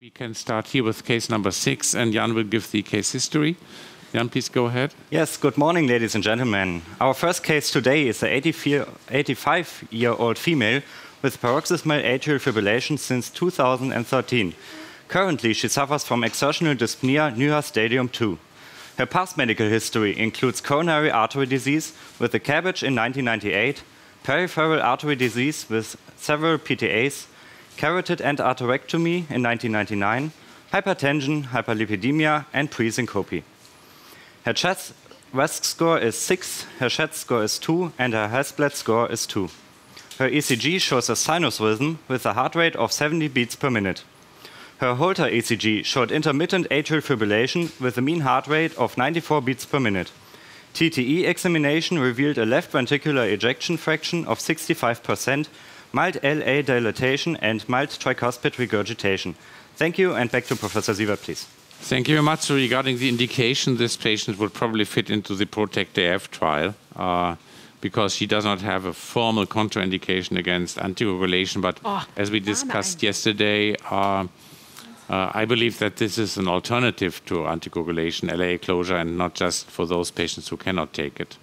We can start here with case number six, and Jan will give the case history. Jan, please go ahead. Yes, good morning, ladies and gentlemen. Our first case today is an 85 year old female with paroxysmal atrial fibrillation since 2013. Currently, she suffers from exertional dyspnea Neuhaus stadium 2. Her past medical history includes coronary artery disease with a CABG in 1998, peripheral artery disease with several PTAs, carotid endarterectomy in 1999, hypertension, hyperlipidemia, and pre-syncope. Her chest RESC score is 6, her CHADS score is 2, and her HAS-BLED score is 2. Her ECG shows a sinus rhythm with a heart rate of 70 beats per minute. Her Holter ECG showed intermittent atrial fibrillation with a mean heart rate of 94 beats per minute. TTE examination revealed a left ventricular ejection fraction of 65%, mild LA dilatation, and mild tricuspid regurgitation. Thank you, and back to Professor Sievert, please. Thank you very much. So regarding the indication, this patient would probably fit into the PROTECT AF trial uh, because she does not have a formal contraindication against anticoagulation. But Oh, as we discussed yesterday, uh, uh, I believe that this is an alternative to anticoagulation, LA closure, and not just for those patients who cannot take it.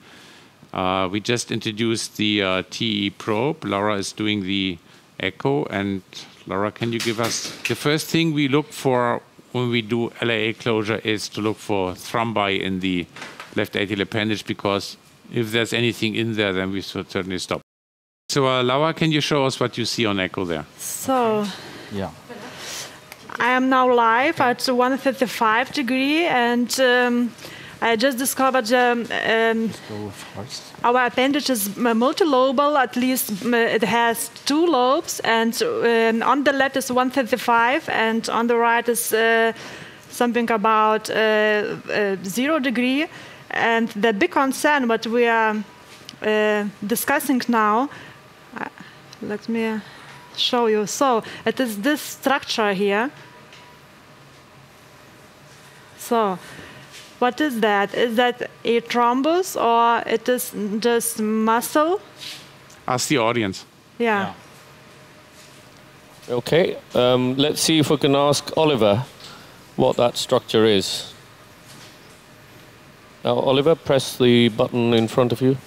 Uh, we just introduced the uh, TE probe. Laura is doing the echo. And Laura, can you give us the first thing we look for when we do LAA closure is to look for thrombi in the left atrial appendage because if there's anything in there, then we should certainly stop. So, uh, Laura, can you show us what you see on echo there? So Yeah. I am now live at 135 degree, and um, I just discovered um, um, our appendage is multilobal. At least it has two lobes, and um, on the left is 135, and on the right is uh, something about uh, uh, zero degree. And the big concern, what we are uh, discussing now, uh, let me show you. So it is this structure here. So, what is that? Is that a thrombus or it is just muscle? Ask the audience. Yeah. Okay, um, let's see if we can ask Oliver what that structure is. Now, Oliver, press the button in front of you.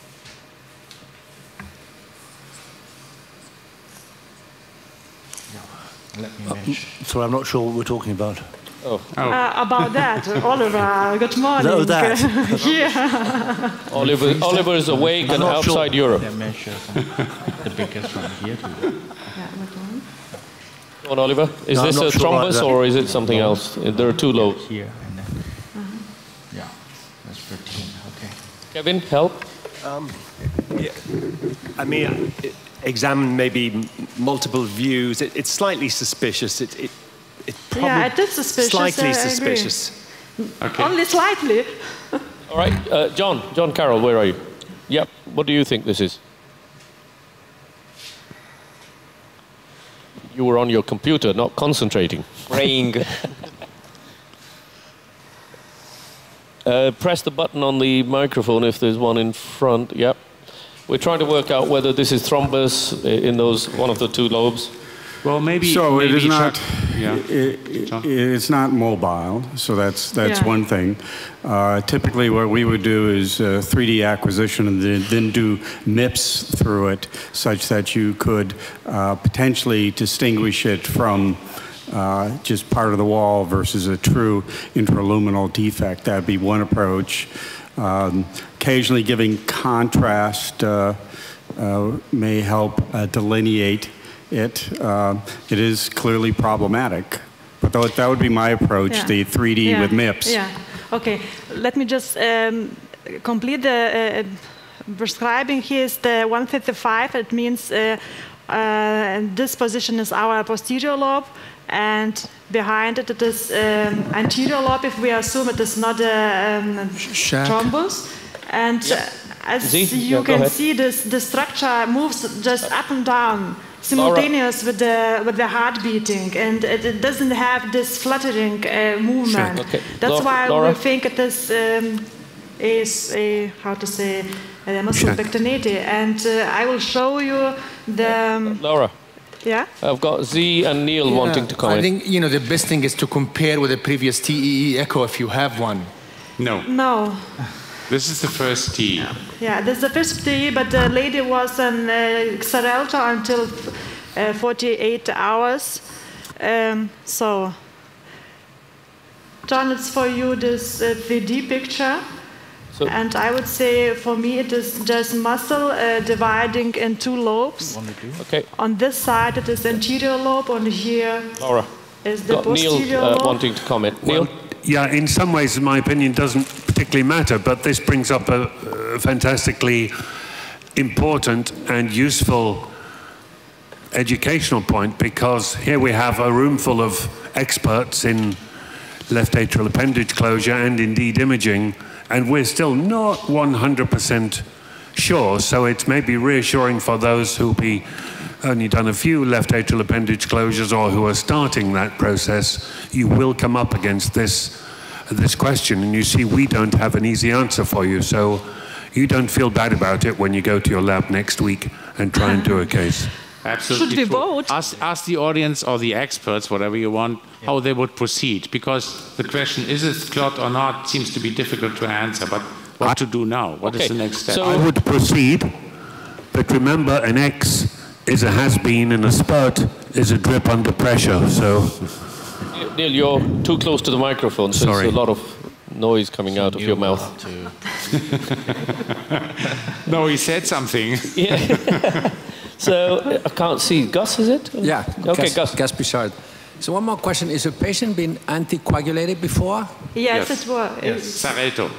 Let me mention. So I'm not sure what we're talking about. Oh, Uh, about that, Oliver. Good morning. Oh, that. yeah. Oliver, Oliver is awake and not sure. outside Europe. Let me measure the biggest one here. To Come on, Oliver. Is No, this a sure thrombus or is it something else? There are two lobes. here and then. Yeah, that's 13. Okay. Kevin, help. I mean, it- examine maybe multiple views. It, it's slightly suspicious. It, it, it probably Yeah, it is suspicious, Slightly I suspicious. Okay. Only slightly. All right, uh, John, John Carroll, where are you? Yep, what do you think this is? You were on your computer, not concentrating. praying. Uh, press the button on the microphone if there's one in front. Yep. We're trying to work out whether this is thrombus in those one of the two lobes. Well, maybe. So it maybe is not. Chuck- Yeah. i- i- John? It's not mobile, so that's that's Yeah. one thing. Uh, typically, what we would do is uh, 3D acquisition and then, then do MIPS through it, such that you could uh, potentially distinguish it from. Uh, just part of the wall versus a true intraluminal defect. That'd be one approach. Um, occasionally, giving contrast uh, uh, may help uh, delineate it. Uh, it is clearly problematic, but tho- that would be my approach, Yeah. the 3D yeah. with MIPS. Yeah. Okay. Let me just um, complete the uh, prescribing. Here is the 155. It means uh, uh, this position is our posterior lobe, and behind it it is um, anterior lobe. If we assume it is not a um, thrombus, and uh, as See? you Yeah, can ahead. see, this the structure moves just up and down. Simultaneous with the with the heart beating, and it, it doesn't have this fluttering uh, movement. Okay. That's Lau- why Laura? we think it is um, is a how to say a muscle pectinate. And uh, I will show you the um, Laura, Yeah. I've got Z and Neil wanting to comment. I think you know the best thing is to compare with the previous TEE echo if you have one. No, No. This is the first T. Yeah, this is the first T, but the lady was on uh, Xarelto until uh, 48 hours. Um, so, John, it's for you this uh, 3D picture. So- and I would say for me it is just muscle uh, dividing in two lobes. Okay, On this side it is anterior lobe, on here Laura. is the Got Neil posterior uh, lobe. wanting to comment. Neil? Yeah, in some ways, in my opinion, doesn't particularly matter, but this brings up a, a fantastically important and useful educational point because here we have a room full of experts in left atrial appendage closure and indeed imaging, and we're still not 100% sure. So it may be reassuring for those who be only done a few left atrial appendage closures or who are starting that process. You will come up against this this question, and you see we don't have an easy answer for you. So you don't feel bad about it when you go to your lab next week and try and do a case. Absolutely. Should we vote? Ask, ask the audience or the experts, whatever you want, how they would proceed. Because the question, is it clot or not, seems to be difficult to answer. But what to do now? What is Okay, the next step? so- I would proceed, but remember an X is a has been and a spurt is a drip under pressure. So Neil, you're too close to the microphone, so Sorry. there's a lot of noise coming out of your mouth. To, no, he said something. Yeah. so I can't see. Gus, is it? Yeah. Okay, Gus, Gus. Gus Pichard. So one more question: Is a patient been anticoagulated before? Yes, Yes. it was. Xarelto.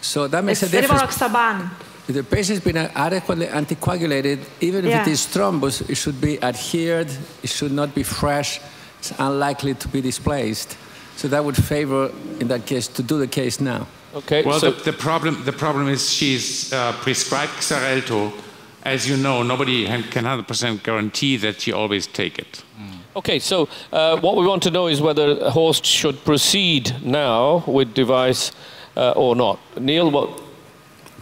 So that makes It's a difference. rivaroxaban. If the patient's been adequately anticoagulated, even if it is thrombus, it should be adhered. It should not be fresh. It's unlikely to be displaced. So that would favor, in that case, to do the case now. Okay, Well, so the, the problem the problem is she's uh, prescribed Xarelto. As you know, nobody can 100% guarantee that she always take it. Okay, so uh, what we want to know is whether Horst should proceed now with device uh, or not. Neil, what?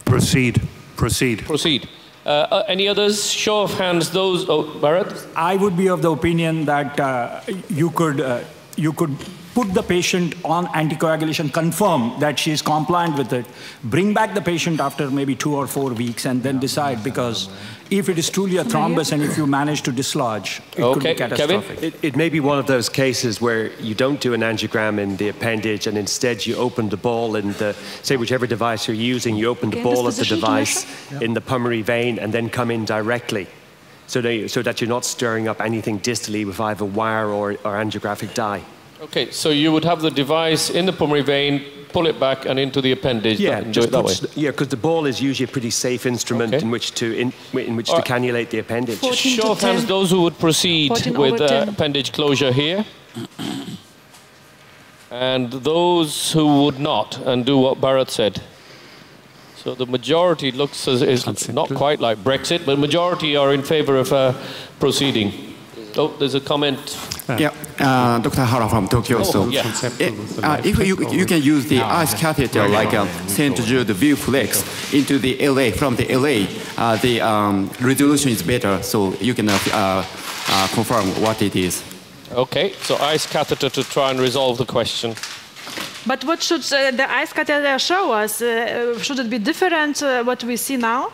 proceed, proceed. Proceed. Uh, uh, any others? Show of hands. Those. Oh, Bharat. I would be of the opinion that uh, you could uh, you could put the patient on anticoagulation, confirm that she is compliant with it, bring back the patient after maybe two or four weeks, and then decide. Because if it is truly a thrombus and if you manage to dislodge, it could Okay, be Kevin? catastrophic. It, it may be one of those cases where you don't do an angiogram in the appendage and instead you open the ball in the, say, whichever device you're using, you open the Okay, ball of the device measure? in the pulmonary vein and then come in directly. So that, you- so that you're not stirring up anything distally with either wire or, or angiographic dye. Okay, so you would have the device in the pulmonary vein, pull it back and into the appendage. Yeah, and do just it that way. puts- yeah, because the ball is usually a pretty safe instrument Okay. in which to in, in which All to right. cannulate the appendage. 14 Show to of hands those who would proceed with uh, appendage closure here. And those who would not and do what Bharat said. So the majority looks as is not quite like Brexit, but majority are in favor of uh, proceeding. Oh, there's a comment. Yeah, uh, Dr. Hara from Tokyo. Oh, so, yeah. uh, if you, you can use the ice catheter like um, St. Jude View Flex into the LA, from the LA, uh, the um, resolution is better, so you can uh, uh, uh, confirm what it is. Okay, so ice catheter to try and resolve the question. But what should uh, the ice catheter show us? Uh, should it be different uh, what we see now?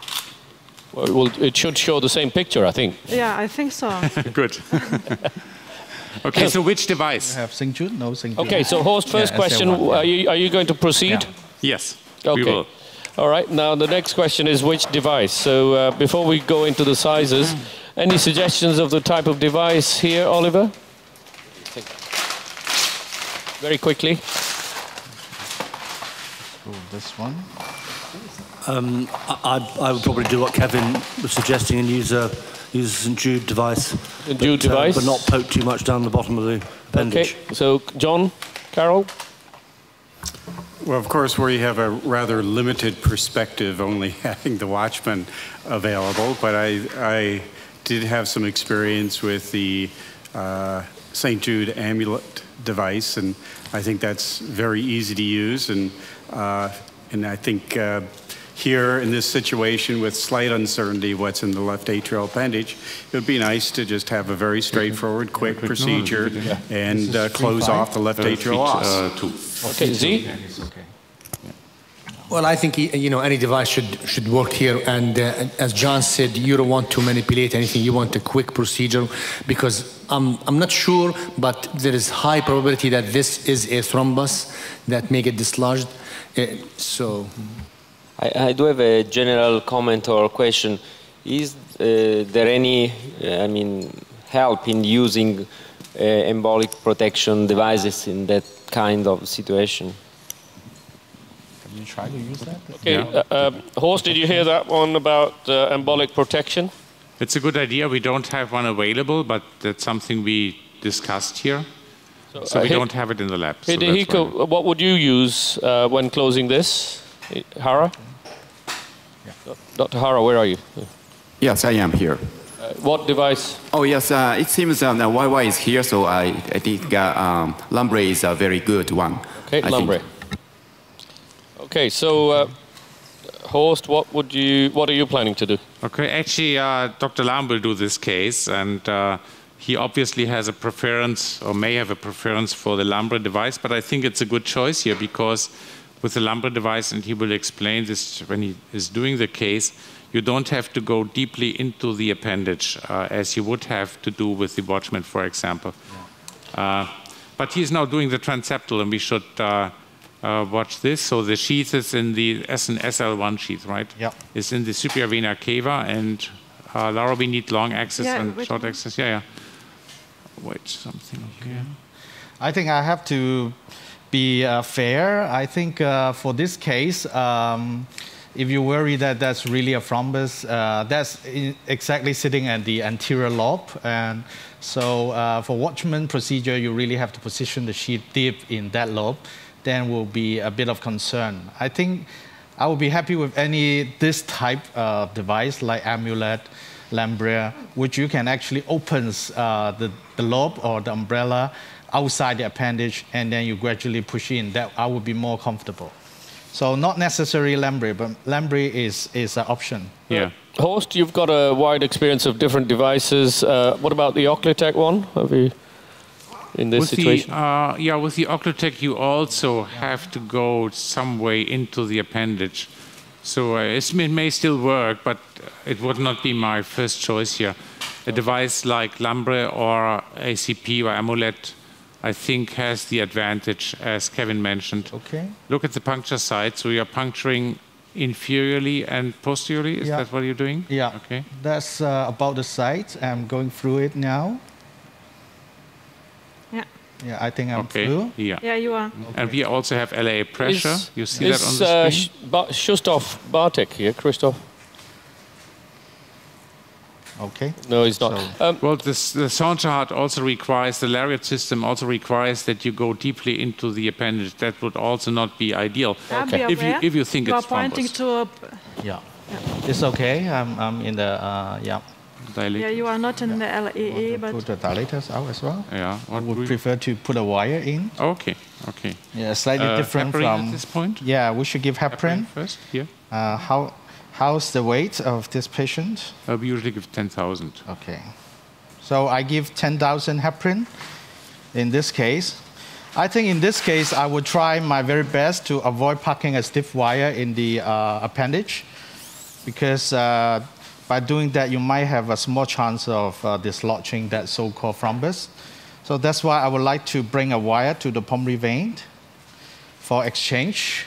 Well, well, it should show the same picture, I think. Yeah, I think so. Good. okay, so which device? I have St. No, St. Jude. Okay, so Horst, first Yeah, question: SL1, yeah. Are you are you going to proceed? Yeah. Yes, Okay. we will. All right. Now the next question is which device. So uh, before we go into the sizes, any suggestions of the type of device here, Oliver? Very quickly. So this one. Um, I, I'd- probably do what Kevin was suggesting and use a use a St Jude device. A Jude but, uh, but not poke too much down the bottom of the appendage. Okay. So John, Carroll. Well, of course, where you have a rather limited perspective, only having the Watchman available, but I, I did have some experience with the uh, St. Jude amulet device, and I think that's very easy to use, and, uh, and I think uh, here in this situation with slight uncertainty what's in the left atrial appendage, it would be nice to just have a very straightforward, quick procedure and uh, close off the left atrial os. Okay, Z? Well, I think you know any device should should work here, and uh, as John said, you don't want to manipulate anything. You want a quick procedure, because I'm I'm not sure, but there is high probability that this is a thrombus that may get dislodged. Uh, so, I, I do have a general comment or question. Is uh, there any, uh, I mean, help in using uh, embolic protection devices in that kind of situation? Can you try to use that? Okay, uh, um, Horst, did you hear that one about uh, embolic protection? It's a good idea. We don't have one available, but that's something we discussed here. So, uh, we Hi- don't have it in the lab. so that's Hidehiko, what would you use uh, when closing this? Uh, Hara? Dr. Hara, where are you? Yes, I am here. Uh, what device? Oh yes, uh, it seems um, that YY is here, so I, I think uh, um, Lambre is a very good one. Okay, I think. Okay, so uh, Horst, what would you? What are you planning to do? Okay, actually, uh, Dr. Lam will do this case, and uh, he obviously has a preference or may have a preference for the Lambre device, but I think it's a good choice here because with the Lambre device, and he will explain this when he is doing the case, you don't have to go deeply into the appendage uh, as you would have to do with the Watchman, for example. Uh, but he's now doing the transeptal, and we should uh, uh, watch this. So the sheath is in the SN-SL1 sheath, right? Yeah. It's in the superior vena cava, and uh, Laura, we need long axis Yeah, and short a axis. Yeah, yeah. Wait, something here. I think I have to be uh, fair. I think uh, for this case, um, if you worry that that's really a thrombus, uh, that's exactly sitting at the anterior lobe. And so uh, for Watchman procedure, you really have to position the sheet deep in that lobe. Then will be a bit of concern. I think I would be happy with any this type of device like amulet, Lambria, which you can actually opens uh, the, the lobe or the umbrella outside the appendage and then you gradually push in. That I would be more comfortable. So not necessarily Lambria, but Lambria is, is an option. Yeah. Horst, you've got a wide experience of different devices. Uh, what about the Occlutech one? Have you in this with situation? The, uh, yeah, with the Occlutech, you also have to go some way into the appendage. So uh, it may still work, but it would not be my first choice here. A device like Lambre or ACP or Amulet, I think, has the advantage, as Kevin mentioned. Okay. Look at the puncture site. So you're puncturing inferiorly and posteriorly. Is Yeah. that what you're doing? Yeah. Okay. That's uh, about the site. I'm going through it now. Yeah. Yeah, I think I'm Okay. through. Yeah. Yeah, you are. And we also have LA pressure. Is- you see is, that on the uh, screen? Sh- ba- Shustov Bartek here, Christoph? Okay. No, he's not. Um, well, this, the SentreHEART also requires, the lariat system also requires that you go deeply into the appendage. That would also not be ideal. Abby, If you, aware? if you think you it's are pointing thrombus. to a. Yeah. It's okay. I'm, I'm in the, uh, yeah. Yeah, you are not in the LAE, but Put the dilators out as well. Yeah. I would prefer to put a wire in. Okay, okay. Yeah, slightly Uh, different heparin at from. this point? Yeah, we should give heparin. first, here. Uh, how, how's the weight of this patient? Uh, we usually give 10,000. Okay. So I give 10,000 heparin in this case. I think in this case, I would try my very best to avoid packing a stiff wire in the uh, appendage because uh, by doing that, you might have a small chance of uh, dislodging that so-called thrombus. So that's why I would like to bring a wire to the pulmonary vein for exchange.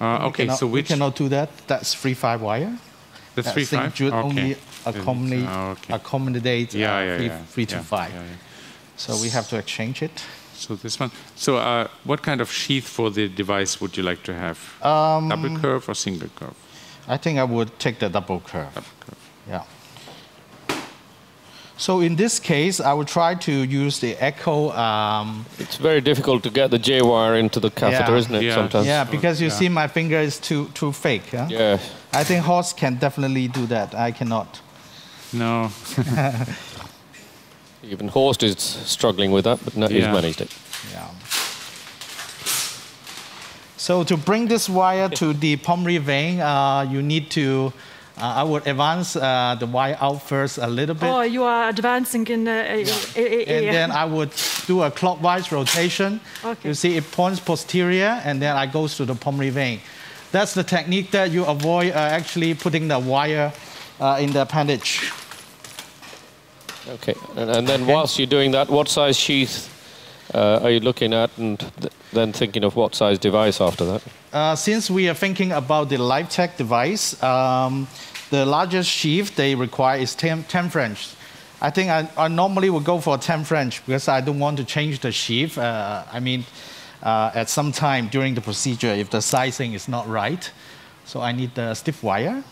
Uh, okay, cannot- so we cannot do that. That's three five wire. That's That three-five. Okay. only accommodate, ah, okay. accommodate Yeah, uh, yeah, three, yeah, three to yeah, five. yeah, yeah. So we have to exchange it. So this one. So uh, what kind of sheath for the device would you like to have? Um, Double curve or single curve? I think I would take the double curve. Yeah. So in this case, I would try to use the echo. Um, it's very difficult to get the J wire into the catheter, yeah. isn't it? Sometimes. Yeah, because you Yeah. see my finger is too too fake. Huh? Yeah. I think Horst can definitely do that. I cannot. No. Even Horst is struggling with that, but no, he's managed it. Yeah. So to bring this wire to the pulmonary vein, uh, you need to, uh, I would advance uh, the wire out first a little bit. Oh, you are advancing in. Uh, a- a- a- and then I would do a clockwise rotation. Okay. You see, it points posterior, and then I goes to the pulmonary vein. That's the technique that you avoid uh, actually putting the wire uh, in the appendage. Okay, and, and then whilst you're doing that, what size sheath uh, are you looking at, and th- then thinking of what size device after that? Uh, since we are thinking about the LifeTech device, um, the largest sheath they require is 10, 10 French. I think I, I normally would go for 10 French because I don't want to change the sheath. Uh, I mean, uh, at some time during the procedure, if the sizing is not right, so I need the stiff wire.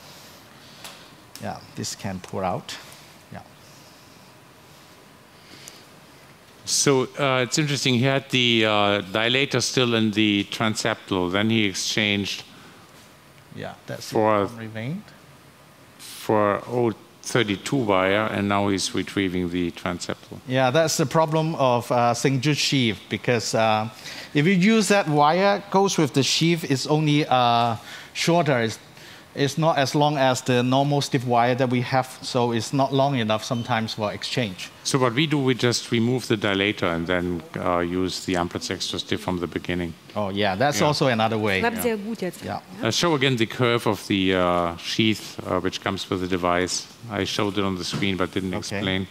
Yeah, this can pull out. Yeah. So uh, it's interesting. He had the uh, dilator still in the transeptal. Then he exchanged Yeah, that's For- vein. for 032 wire, and now he's retrieving the transeptal. Yeah, that's the problem of uh. Jude sheath because uh, if you use that wire, goes with the sheath, it's only uh, shorter. It's, it's not as long as the normal stiff wire that we have, so it's not long enough sometimes for exchange. So what we do, we just remove the dilator and then uh, use the Amplatz extra stiff from the beginning. Oh yeah, that's Yeah. also another way. Klappt sehr gut jetzt. Yeah. Uh, show again the curve of the uh, sheath uh, which comes with the device. I showed it on the screen but didn't explain.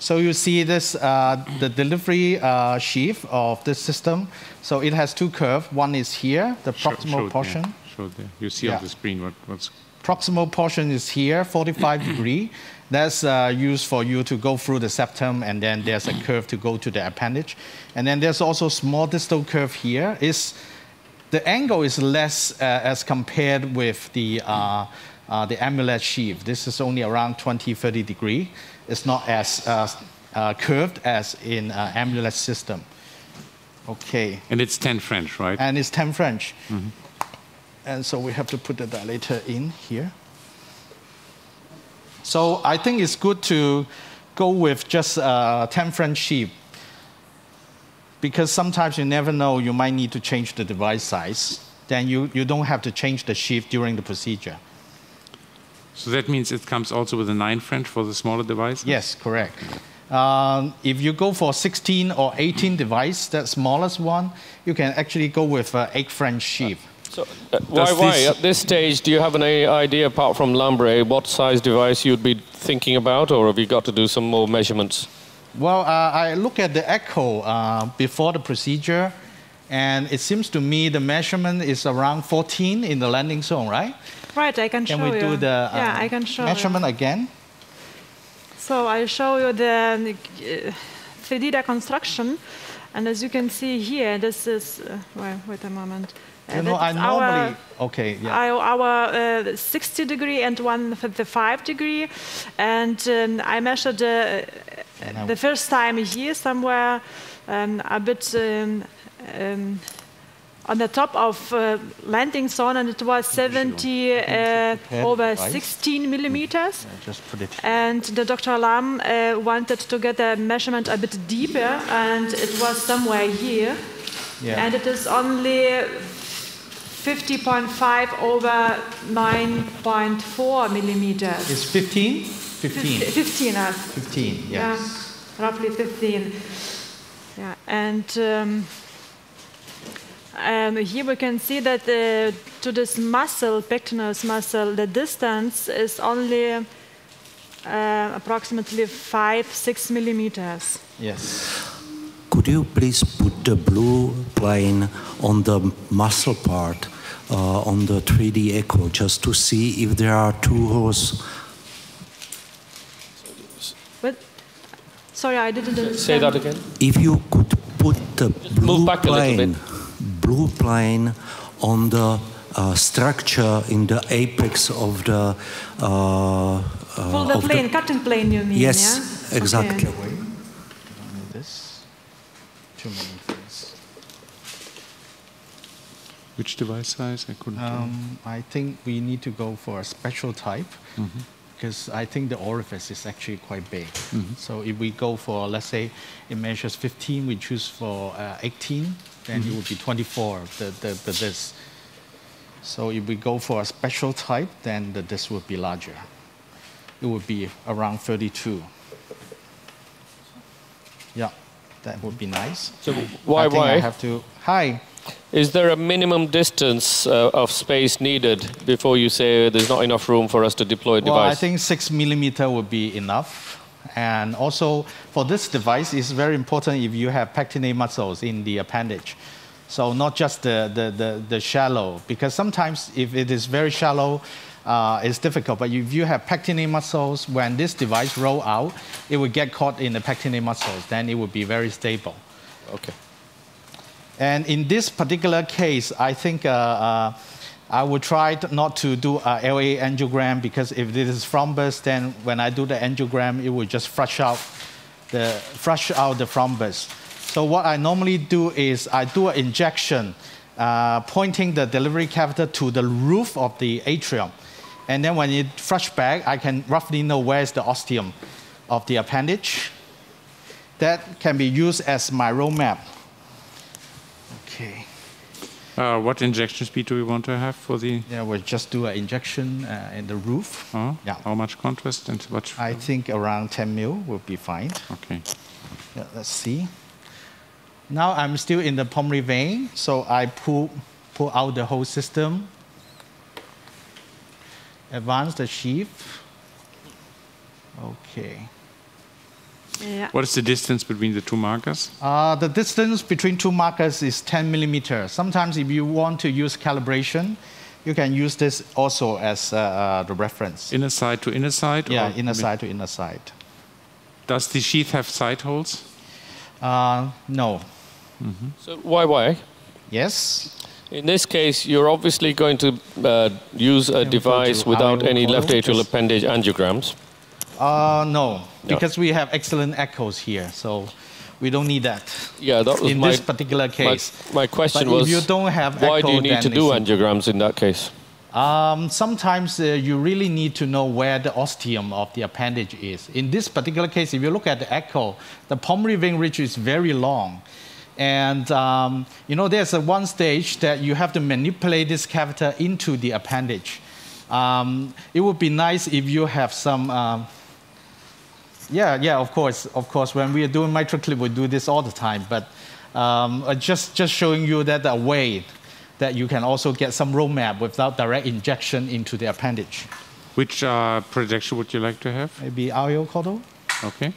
So you see this, uh, the delivery uh, sheath of this system. So it has two curves. One is here, the Show- proximal showed, yeah, portion. there. You see Yeah. on the screen what, what's proximal portion is here, 45 degree. That's uh, used for you to go through the septum, and then there's a curve to go to the appendage. And then there's also small distal curve here. Is the angle is less uh, as compared with the uh, uh, the amulet sheath. This is only around 20, 30 degree. It's not as uh, uh, curved as in uh, amulet system. Okay. And it's 10 French, right? And it's 10 French. Mhm. And so we have to put the dilator in here. So I think it's good to go with just uh, 10 French sheep because sometimes you never know, you might need to change the device size. Then you, you don't have to change the sheath during the procedure. So that means it comes also with a 9 French for the smaller device? Yes, correct. Um, if you go for 16 or 18 device, that smallest one, you can actually go with uh, 8 French sheath. So, uh, why, why, at this stage, do you have any idea, apart from Lambre, what size device you'd be thinking about, or have you got to do some more measurements? Well, uh, I look at the echo uh, before the procedure, and it seems to me the measurement is around 14 in the landing zone, right? Right, I can, Can show we do the uh, yeah, I can show measurement you. again? So I show you the uh, 3D reconstruction, and as you can see here, this is. Uh, well, wait a moment. You know, I normally. Our, okay, yeah. our, our uh, 60 degree and one for the 5 degree, and um, I measured uh, And I- the first time here somewhere um, a bit um, um, on the top of uh, landing zone, and it was 70 uh, over 16 millimeters. I just put it. And the Dr. Lam uh, wanted to get the measurement a bit deeper, and it was somewhere here. Yeah. And it is only 50.5 over 9.4 millimeters. It's 15? 15. 15, uh, 15, yes. yeah, roughly 15. Yeah, and um, um, here we can see that uh, to this muscle, pectinate muscle, the distance is only uh, approximately 5, 6 millimeters. Yes. Could you please put the blue plane on the muscle part uh, on the 3D echo just to see if there are two holes? But, sorry, I didn't understand. Say that again. If you could put the blue back a little plane, blue plane on the uh, structure in the apex of the uh, uh, For the of plane, cutting plane, you mean? Yes, yeah? exactly. Okay. This. Two millimeters. Which device size? I couldn't. tell. Um, I think we need to go for a special type Mhm. because I think the orifice is actually quite big. Mhm. So if we go for, let's say, it measures 15, we choose for uh, 18 then it would be 24, the, the, the disc. So if we go for a special type, then the disc would be larger. It would be around 32. Yeah, that would be nice. So why, I think why? I have to, hi. Is there a minimum distance uh, of space needed before you say there's not enough room for us to deploy a Well, I think six millimeter would be enough. And also, for this device, it's very important if you have pectinate muscles in the appendage. So not just the, the, the, the shallow, because sometimes if it is very shallow, uh, it's difficult. But if you have pectinate muscles, when this device roll out, it will get caught in the pectinate muscles. Then it will be very stable. Okay. And in this particular case, I think uh, uh, I would try t- not to do a LA angiogram because if this is thrombus, then when I do the angiogram, it will just flush out the flush out the thrombus. So what I normally do is I do an injection, uh, pointing the delivery catheter to the roof of the atrium, and then when it flush back, I can roughly know where's the ostium of the appendage. That can be used as my roadmap. Okay. Uh, what injection speed do we want to have for the? Yeah, we'll just do an injection uh, in the roof. Uh, Yeah. How much contrast and what? I think around 10 mil will be fine. Okay. Yeah, let's see. Now I'm still in the pulmonary vein, so I pull, pull out the whole system. Advance the sheath. Okay. Yeah. What is the distance between the two markers? Uh, the distance between two markers is 10 millimeters. Sometimes, if you want to use calibration, you can use this also as uh, uh, the reference. Inner side to inner side? Yeah, or- inner side to inner side. Does the sheath have side holes? Uh, no. So why, why? Yes. In this case, you're obviously going to uh, use a device without any left atrial Just- appendage angiograms. Uh, no, Yeah. because we have excellent echoes here, so we don't need that. Yeah, that was in my, this particular case. My, question But was, if you don't have why echo, do you need to do angiograms in that case? Um, sometimes uh, you really need to know where the ostium of the appendage is. In this particular case, if you look at the echo, the pulmonary vein ridge is very long. And um, you know, there's a one stage that you have to manipulate this catheter into the appendage. Um, it would be nice if you have some. Um, yeah, yeah, of course, of course. When we are doing MitraClip, we do this all the time. But um, uh, just just showing you that a way that you can also get some roadmap without direct injection into the appendage. Which uh, projection would you like to have? Maybe Ario Kodo? Okay.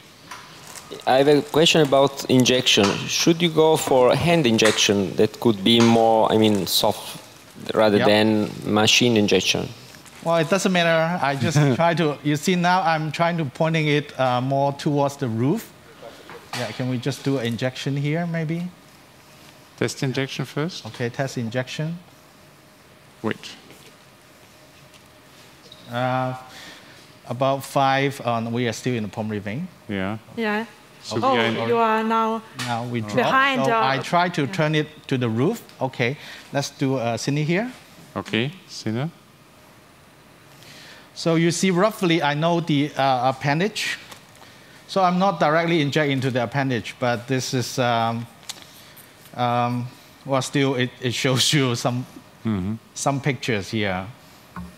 I have a question about injection. Should you go for hand injection that could be more, I mean, soft rather Yep. than machine injection? Well, it doesn't matter. I just try to. You see now, I'm trying to pointing it uh, more towards the roof. Yeah, can we just do an injection here, maybe? Test injection first. Okay, test injection. Which? Uh, about five. Uh, we are still in the pulmonary vein. Yeah. Yeah. So oh, are you are now. Now we drop. Behind so the- I try to turn it to the roof. Okay, let's do uh, cine here. Okay. Sinner. So you see, roughly, I know the uh, appendage. So I'm not directly inject into the appendage, but this is, um, um, well, still, it, it shows you some, some pictures here.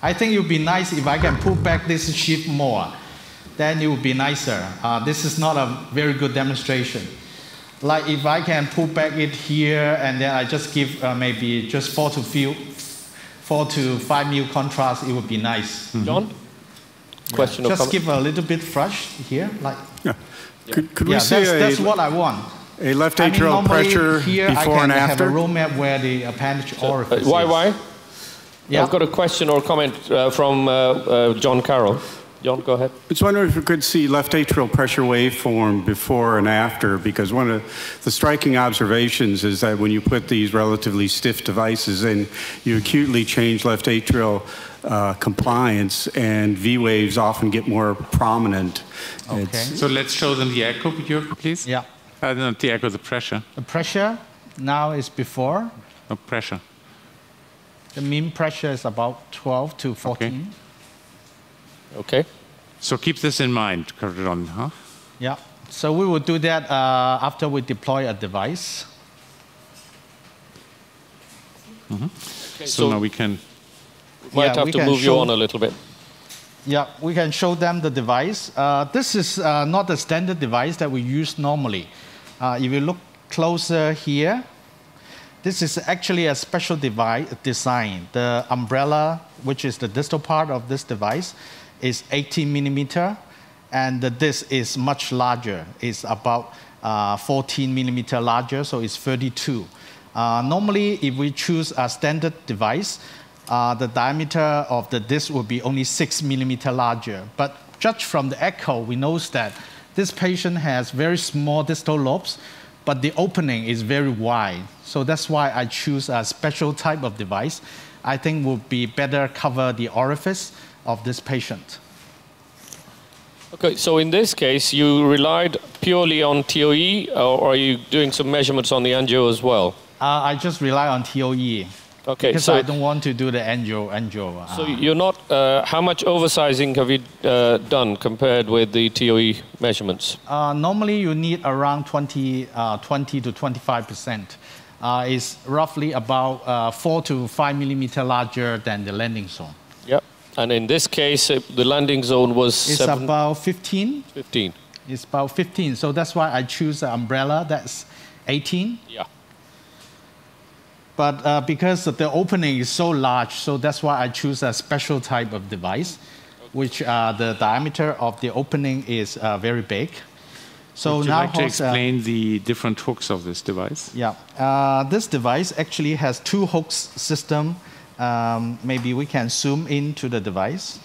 I think it would be nice if I can pull back this sheet more. Then it would be nicer. Uh, this is not a very good demonstration. Like if I can pull back it here and then I just give uh, maybe just four to few, four to five mil contrast, it would be nice. John? Question Just comment? give a little bit flush here, like. Yeah. Could, could yeah, we see that's, a, that's what I want. a left I mean, atrial pressure here before I can and after? have a roadmap where the appendage orifice Uh, why, why? Yeah. I've got a question or comment uh, from uh, uh, John Carroll. John, go ahead. I was wondering if we could see left atrial pressure waveform before and after, because one of the striking observations is that when you put these relatively stiff devices in, you acutely change left atrial uh, compliance, and V waves often get more prominent. It's- So let's show them the echo, video, please. Yeah. Uh, not the echo, the pressure. The pressure now is before. No pressure. The mean pressure is about 12 to 14. Okay. So keep this in mind, John, huh? Yeah. So we will do that uh, after we deploy a device. Mhm. Okay, so, so- now we can. Might Yeah, have we to can move you on a little bit. Yeah, we can show them the device. Uh, this is uh, not the standard device that we use normally. Uh, if you look closer here, this is actually a special device design. The umbrella, which is the distal part of this device, is 18 millimeter, and this is much larger. It's about uh, 14 millimeter larger, so it's 32. Uh, normally, if we choose a standard device, uh, the diameter of the disc will be only six millimeter larger. But judged from the echo, we know that this patient has very small distal lobes, but the opening is very wide. So that's why I choose a special type of device. I think will be better cover the orifice of this patient. Okay, so in this case, you relied purely on TOE, or are you doing some measurements on the angio as well? Uh, I just rely on TOE. Okay, because so- I don't want to do the angio angio. uh, So you're not. Uh, how much oversizing have you uh, done compared with the TOE measurements? Uh, normally, you need around 20, uh, 20 to 25 percent. Uh, it's roughly about uh, four to five millimeter larger than the landing zone. Yep. And in this case, the landing zone was It's seven, about 15. 15. It's about 15. So that's why I choose the umbrella. That's 18. Yeah. But uh, because the opening is so large, so that's why I choose a special type of device, which uh, the diameter of the opening is uh, very big. So Would you now like to Horst, uh, explain the different hooks of this device? Yeah, uh, this device actually has two hooks system. Um, maybe we can zoom into the device.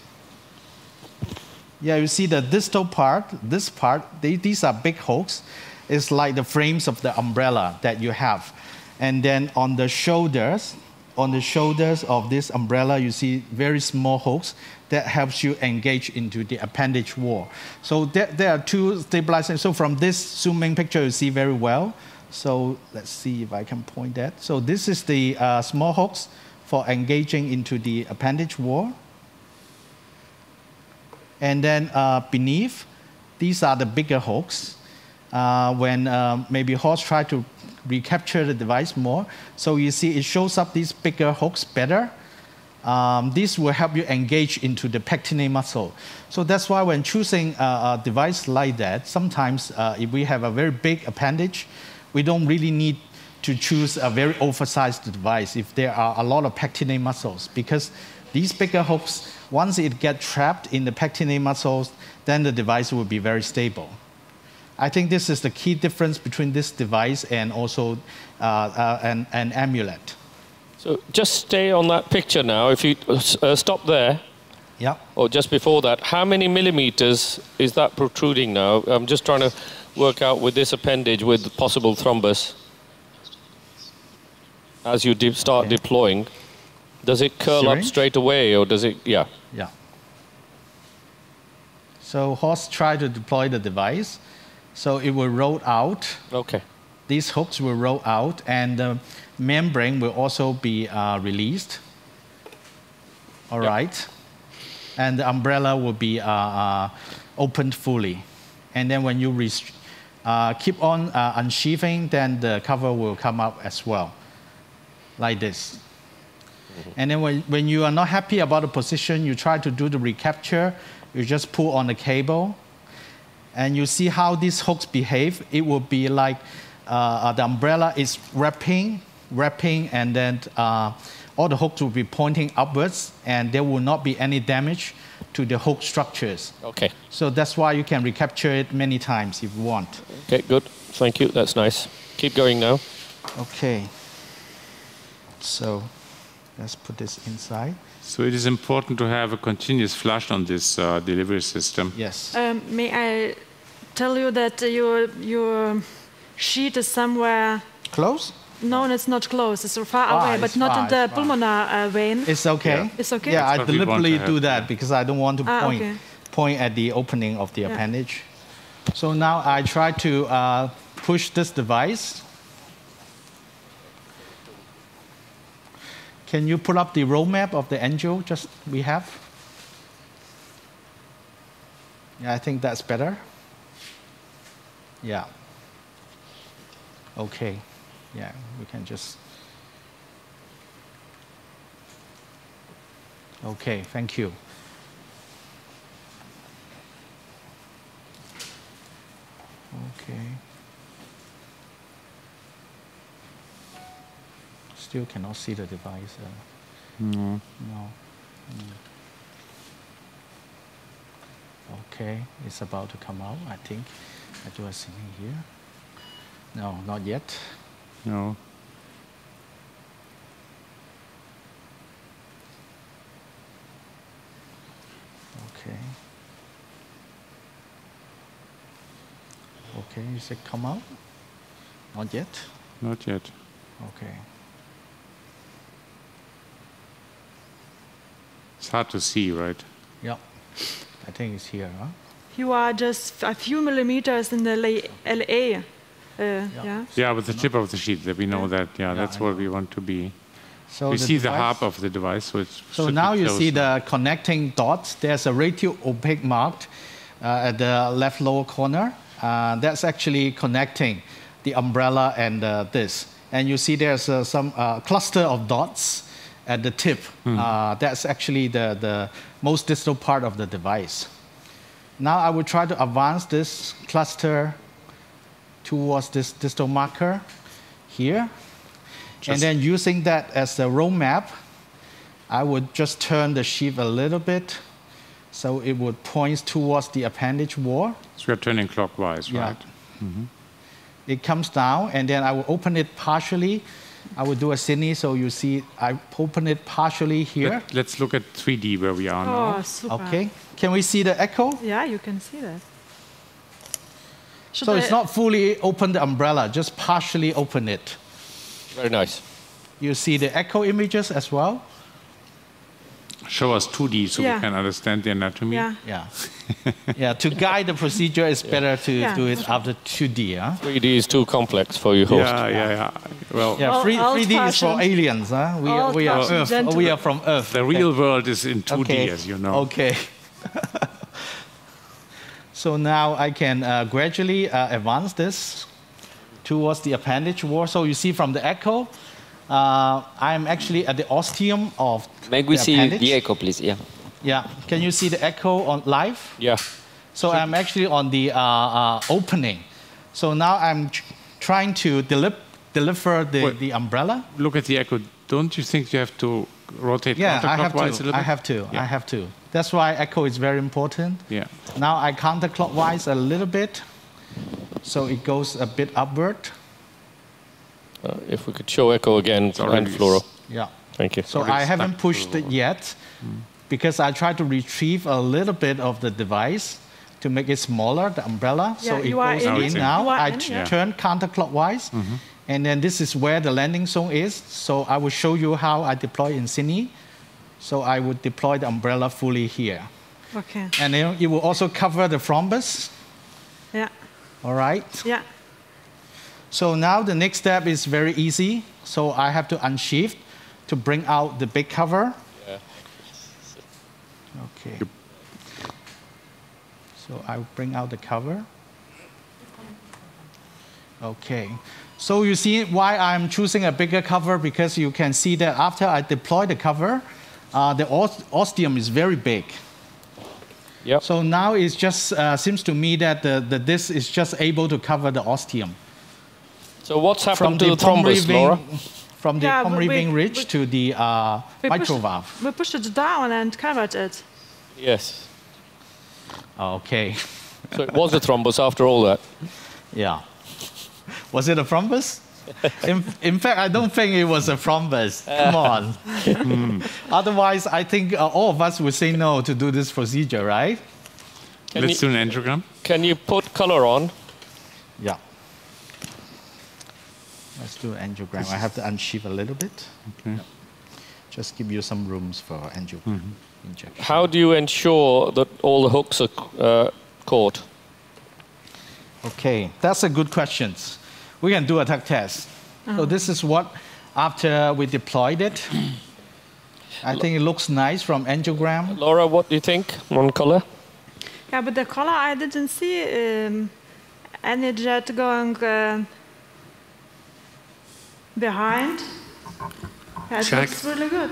Yeah, you see the distal part, this part, they, these are big hooks. It's like the frames of the umbrella that you have. And then on the shoulders, on the shoulders of this umbrella, you see very small hooks that helps you engage into the appendage wall. So there, there are two stabilizers. So from this zooming picture, you see very well. So let's see if I can point that. So this is the uh, small hooks for engaging into the appendage wall. And then uh, beneath, these are the bigger hooks. Uh, when uh, maybe Horst try to recapture the device more, so you see it shows up these bigger hooks better. Um, this will help you engage into the pectinate muscle. So that's why when choosing a, a device like that, sometimes uh, if we have a very big appendage, we don't really need to choose a very oversized device if there are a lot of pectinate muscles because these bigger hooks, once it gets trapped in the pectinate muscles, then the device will be very stable. I think this is the key difference between this device and also uh, uh, an, an amulet. So just stay on that picture now. If you uh, stop there. Yeah. Or just before that, how many millimeters is that protruding now? I'm just trying to work out with this appendage with possible thrombus. As you de- start deploying, does it curl up straight away, or does it? Yeah. Yeah. So Horst try to deploy the device, so it will roll out. Okay. These hooks will roll out, and the membrane will also be uh, released. All right, and the umbrella will be uh, uh, opened fully, and then when you uh, keep on uh, unsheathing, then the cover will come up as well, like this. And then when, when you are not happy about the position, you try to do the recapture, you just pull on the cable, and you see how these hooks behave. It will be like uh, uh, the umbrella is wrapping, wrapping, and then uh, all the hooks will be pointing upwards, and there will not be any damage to the hook structures. Okay. So that's why you can recapture it many times if you want. Okay, good. Thank you. That's nice. Keep going now. Okay. So let's put this inside. So it is important to have a continuous flush on this uh, delivery system. Yes. Um, may I tell you that your your sheet is somewhere? Close? No, it's not close. It's far Ah, away, but not far, in the it's far. pulmonar uh, vein. It's okay. It's okay. Yeah, I That's what we want to deliberately do that because I don't want to Ah, point okay. point at the opening of the Yeah. appendage. So now I try to uh, push this device. Can you pull up the roadmap of the angio just we have? Yeah, I think that's better. Yeah. Okay. Yeah, we can just Okay, thank you. Okay. Still cannot see the device. uh, No. No. Mm. Okay, it's about to come out, I think. I do a thing here. No, not yet. No. Okay. Okay, is it come out? Not yet. Not yet. Okay. It's hard to see, right? Yeah. I think it's here, huh? You are just a few millimeters in the LA. LA. Uh, yeah. Yeah, with the tip of the sheath, that we know that. Yeah, that's I where we want to be. So we the see the hub of the device, so it's So now you see the connecting dots. There's a radio opaque marked uh, at the left lower corner. Uh, that's actually connecting the umbrella and uh, this. And you see there's uh, some uh, cluster of dots at the tip. Hmm. Uh, that's actually the, the most distal part of the device. Now I will try to advance this cluster towards this distal marker here. and then using that as the roadmap, I would just turn the sheath a little bit so it would point towards the appendage wall. So we're turning clockwise, Yeah. right? Mhm. It comes down, and then I will open it partially. I will do a cine, so you see I open it partially here. Let, us look at 3D where we are now. Oh, super. Okay. Can we see the echo? Yeah, you can see that. Should so I- it's not fully open the umbrella, just partially open it. Very nice. You see the echo images as well? Show us 2D so Yeah. we can understand the anatomy. Yeah. Yeah. yeah, to guide the procedure, it's better to Yeah. do it after 2D. Huh? 3D is too complex for you, Horst. Yeah, yeah, yeah. Well, Yeah, Old- 3, 3D is for aliens. Huh? We, are, we are Old-fashioned Earth. We are from Earth. the real world is in 2D, Okay. as you know. Okay. so now I can uh, gradually uh, advance this towards the appendage wall. So you see from the echo, uh, I'm actually at the ostium of May we the see appendage. the echo, please? Yeah. Yeah. Can you see the echo on live? Yeah. So I'm actually on the uh, uh, opening. So now I'm trying to deli- deliver the, Wait. the umbrella. Look at the echo. Don't you think you have to rotate Yeah, I have counterclockwise a to. little I have to. Yeah. I have to. That's why echo is very important. Yeah. Now I counterclockwise a little bit, so it goes a bit upward. Uh, if we could show echo again, already and fluoro. Yeah. Thank you. So I haven't pushed to- it yet because I try to retrieve a little bit of the device to make it smaller, the umbrella. so Yeah, it you are goes in in now. You I in, yeah. turn counterclockwise. And then this is where the landing zone is. So I will show you how I deploy in Cine. So I would deploy the umbrella fully here. Okay. And then it will also cover the thrombus. Yeah. All right. Yeah. So now the next step is very easy. So I have to unsheath to bring out the big cover. Yeah. Okay. So I will bring out the cover. Okay. So you see why I'm choosing a bigger cover because you can see that after I deploy the cover, uh, the os- ostium is very big. Yep. So now it just uh, seems to me that the, the disc is just able to cover the ostium. So what's From happened to the the thrombus, pulmonary Laura? from the Yeah, we- pulmonary we- vein ridge we- to the uh, mitral valve. we pushed it down and covered it. Yes. Okay. So it was a thrombus after all that. Yeah. Was it a thrombus? In, in fact, I don't think it was a thrombus. Come on. Hmm. Otherwise, I think uh, all of us would say no to do this procedure, right? Can Let's you, do an angiogram. can you put color on? Yeah. Let's do an angiogram. I have to unsheath a little bit. Okay. Just give you some rooms for angiogram injection. How do you ensure that all the hooks are uh, caught? Okay, that's a good question. We can do a tug test. So this is what, after we deployed it, I think it looks nice from angiogram. Laura, what do you think on color? Yeah, but the color I didn't see um, any jet going uh, behind. Yeah, it Check. looks really good.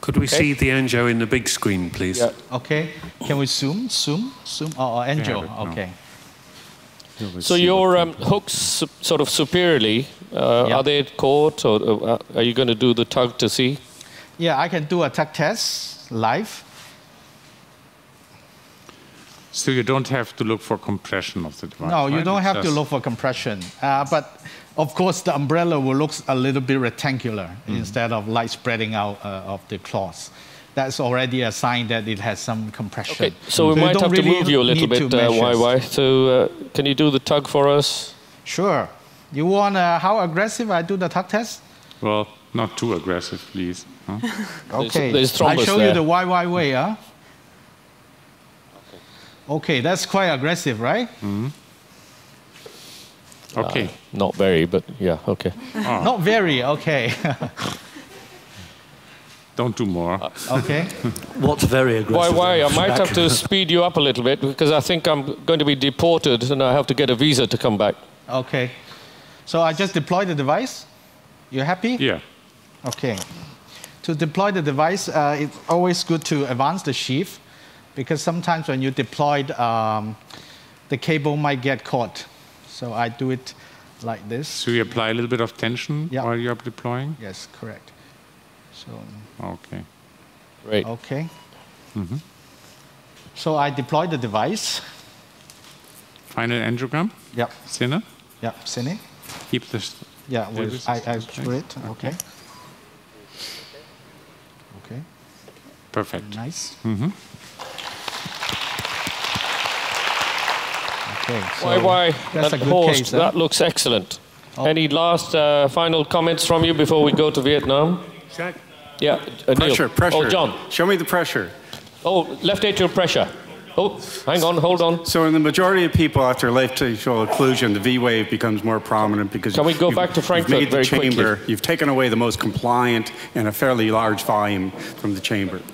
Could we Okay. see the angio in the big screen, please? Yeah. Okay. Can we zoom, zoom, zoom? Oh, oh angel. but no. okay. So your um, hooks sort of superiorly, uh, are they caught or uh, are you going to do the tug to see? Yeah, I can do a tug test live. So you don't have to look for compression of the device. No, you right? don't It's have to look for compression. Uh, but of course, the umbrella will look a little bit rectangular Mm. instead of light spreading out uh, of the cloth. That's already a sign that it has some compression. Okay, so we you might don't have to move you a little bit, uh, measure. YY. So uh, can you do the tug for us? Sure. You want uh, how aggressive I do the tug test? Well, not too aggressive, please. huh? Okay. there's I thrombus show there. you the YY way, huh? Okay, that's quite aggressive, right? Mhm. Okay. Uh, not very, but yeah, okay. Ah. Not very, okay. Don't do more. okay. What's very aggressive? why? Why? I might have to speed you up a little bit because I think I'm going to be deported and I have to get a visa to come back. Okay. So I just deploy the device. You happy? Yeah. Okay. To deploy the device, uh, it's always good to advance the sheath because sometimes when you deploy, um, the cable might get caught. So I do it like this. So you apply a little bit of tension Yeah. while you're deploying? Yes, correct. So, Okay. Great. okay. Mhm. So I deploy the device. Final angiogram? Yep. Cine? Yeah, Cine. Keep this. Yeah, Davis with, I, I is screw it. Okay. Okay. Perfect. Nice. hmm Okay. why, why? That's that a good horse, case. huh? that looks excellent. Oh. Any last uh, final comments from you before we go to Vietnam? Jack? Yeah, uh, Neil. Pressure, pressure. Oh, John. Show me the pressure. Oh, left atrial pressure. Oh, hang on, hold on. So in the majority of people after left atrial occlusion, the V wave becomes more prominent because Can we go back to Frankfurt you've made the very quickly? chamber, You've taken away the most compliant and a fairly large volume from the chamber. So